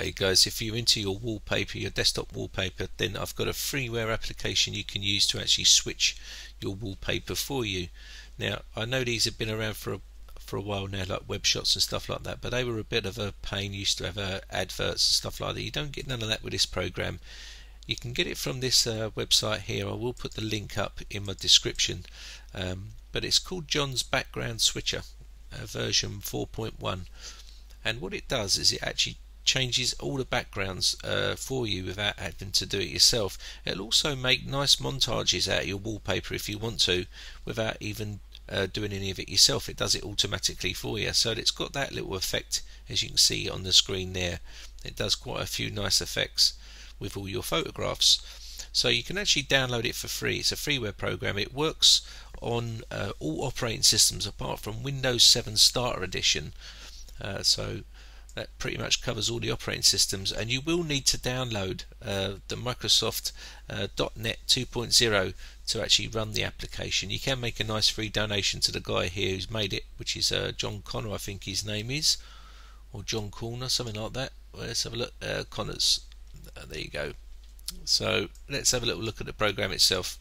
Hey guys, if you're into your wallpaper, your desktop wallpaper, then I've got a freeware application you can use to actually switch your wallpaper for you. Now, I know these have been around for a, for a while now, like Webshots and stuff like that, but they were a bit of a pain. You used to have uh, adverts and stuff like that. You don't get none of that with this program. You can get it from this uh, website here. I will put the link up in my description. Um, but it's called John's Background Switcher, uh, version 4.1. And what it does is it actually changes all the backgrounds uh, for you without having to do it yourself. It'll also make nice montages out of your wallpaper if you want to without even uh, doing any of it yourself. It does it automatically for you. So it's got that little effect as you can see on the screen there. It does quite a few nice effects with all your photographs. So you can actually download it for free. It's a freeware program. It works on uh, all operating systems apart from Windows 7 Starter Edition. Uh, so that pretty much covers all the operating systems and you will need to download uh, the Microsoft uh, .NET 2.0 to actually run the application. You can make a nice free donation to the guy here who's made it which is uh, John Connor I think his name is or John Corner something like that. Well, let's have a look. Uh, Connors. Uh, there you go. So let's have a little look at the program itself.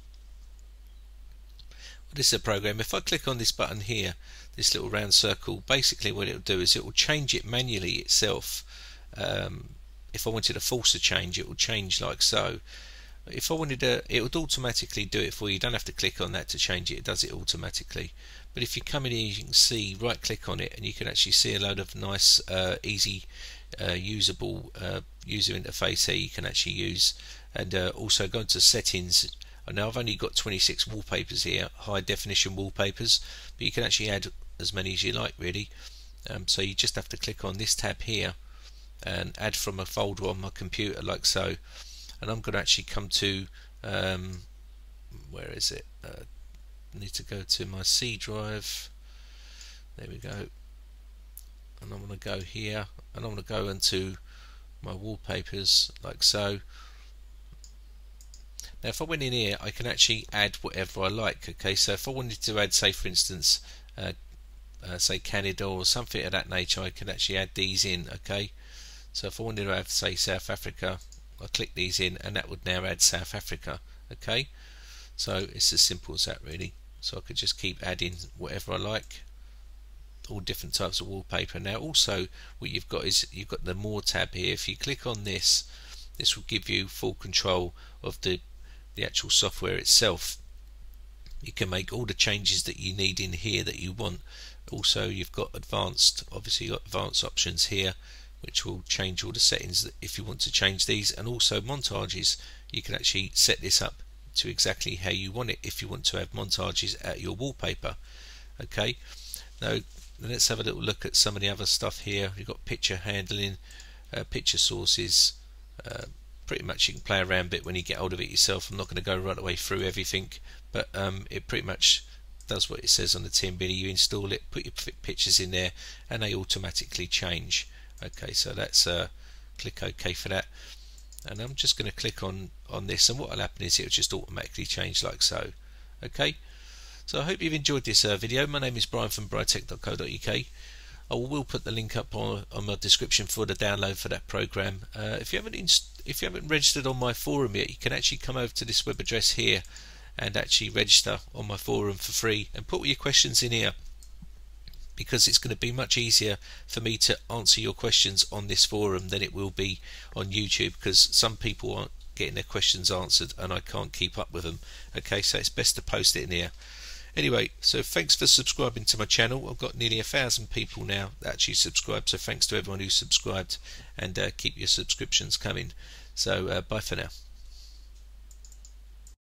This is a program. If I click on this button here this little round circle, basically what it will do is it will change it manually itself. Um, if I wanted to force a change, it will change like so. If I wanted to, it would automatically do it for you. You don't have to click on that to change it. It does it automatically. But if you come in here, you can see, right click on it, and you can actually see a load of nice, uh, easy, uh, usable uh, user interface here you can actually use. And uh, also go into settings now I've only got 26 wallpapers here, high definition wallpapers, but you can actually add as many as you like really. Um, so you just have to click on this tab here and add from a folder on my computer like so. And I'm going to actually come to um, where is it? Uh, need to go to my C drive. There we go. And I'm going to go here and I'm going to go into my wallpapers like so now if I went in here I can actually add whatever I like okay? So if I wanted to add say for instance uh, uh, say Canada or something of that nature I can actually add these in okay? So if I wanted to add say South Africa I click these in and that would now add South Africa okay? So it's as simple as that really. So I could just keep adding whatever I like. All different types of wallpaper. Now also what you've got is you've got the more tab here. If you click on this this will give you full control of the the actual software itself. You can make all the changes that you need in here that you want. Also you've got advanced obviously got advanced options here which will change all the settings if you want to change these and also montages. You can actually set this up to exactly how you want it if you want to have montages at your wallpaper. Okay? Now let's have a little look at some of the other stuff here. You've got picture handling uh, picture sources uh, pretty much you can play around a bit when you get hold of it yourself I'm not going to go right away through everything but um, it pretty much does what it says on the bin. You install it, put your pictures in there, and they automatically change. Okay, so that's uh, click OK for that. And I'm just going to click on on this, and what will happen is it will just automatically change like so. Okay, so I hope you've enjoyed this uh, video. My name is Brian from britec.co.uk. I will put the link up on, on my description for the download for that program. Uh, if you haven't if you haven't registered on my forum yet, you can actually come over to this web address here and actually register on my forum for free and put your questions in here because it's going to be much easier for me to answer your questions on this forum than it will be on YouTube because some people aren't getting their questions answered and I can't keep up with them. Okay so it's best to post it in here anyway so thanks for subscribing to my channel. I've got nearly a thousand people now that actually subscribe so thanks to everyone who subscribed and uh, keep your subscriptions coming. So uh, bye for now